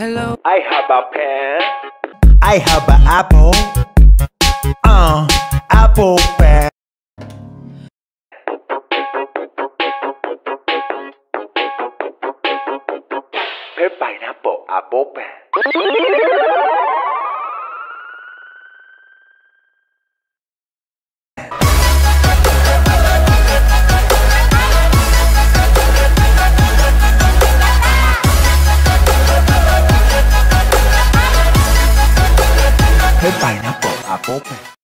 Hello. I have a pen. I have an apple. Uh, apple pen. Pen pineapple apple pen. pineapple. Apple.